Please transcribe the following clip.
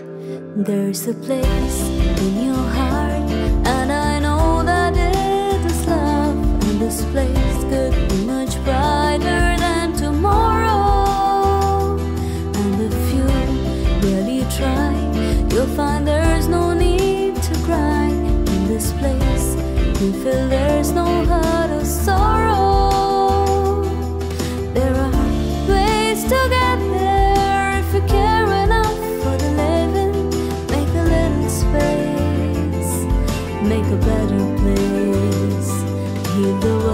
There's a place in your heart, and I know that it is love. And this place could be much brighter than tomorrow. And if you really try, you'll find there's no need to cry. In this place, you feel there. make a better place. Heal the world.